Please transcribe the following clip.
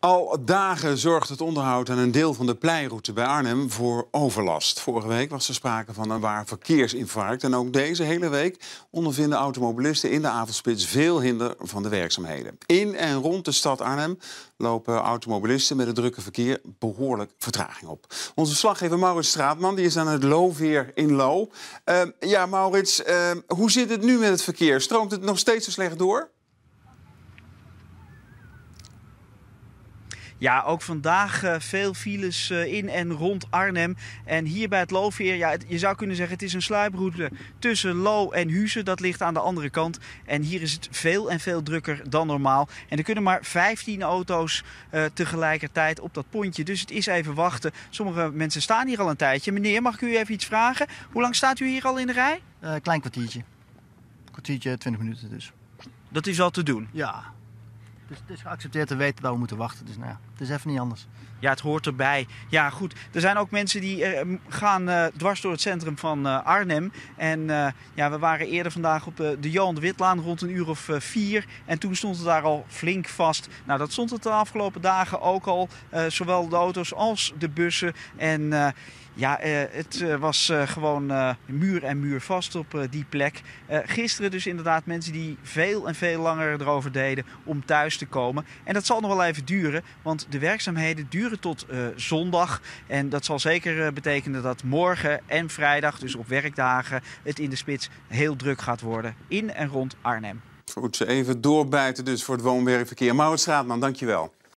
Al dagen zorgt het onderhoud aan een deel van de pleiroute bij Arnhem voor overlast. Vorige week was er sprake van een waar verkeersinfarct. En ook deze hele week ondervinden automobilisten in de avondspits veel hinder van de werkzaamheden. In en rond de stad Arnhem lopen automobilisten met het drukke verkeer behoorlijk vertraging op. Onze verslaggever Maurits Straatman die is aan het Looveer in Lo. Uh, ja, Maurits, uh, hoe zit het nu met het verkeer? Stroomt het nog steeds zo slecht door? Ja, ook vandaag uh, veel files uh, in en rond Arnhem. En hier bij het Looveer, ja, het, je zou kunnen zeggen het is een sluiproute tussen Lo en Huizen. Dat ligt aan de andere kant. En hier is het veel en veel drukker dan normaal. En er kunnen maar 15 auto's uh, tegelijkertijd op dat pontje. Dus het is even wachten. Sommige mensen staan hier al een tijdje. Meneer, mag ik u even iets vragen? Hoe lang staat u hier al in de rij? klein kwartiertje. Kwartiertje, 20 minuten dus. Dat is al te doen? Ja, dus het is geaccepteerd te weten dat we moeten wachten. Dus nou ja, het is even niet anders. Ja, het hoort erbij. Ja, goed. Er zijn ook mensen die uh, gaan uh, dwars door het centrum van uh, Arnhem. En ja, we waren eerder vandaag op de, Johan de Witlaan rond een uur of vier. En toen stond het daar al flink vast. Nou, dat stond het de afgelopen dagen ook al. zowel de auto's als de bussen. En ja, het was gewoon muur en muur vast op die plek. gisteren dus inderdaad mensen die veel en veel langer erover deden om thuis te komen. En dat zal nog wel even duren, want de werkzaamheden duren tot zondag. En dat zal zeker betekenen dat morgen en vrijdag, dus op werkdagen, het in de spits heel druk gaat worden in en rond Arnhem. Goed, even doorbijten dus voor het woon-werkverkeer. Maurits Straatman, dankjewel.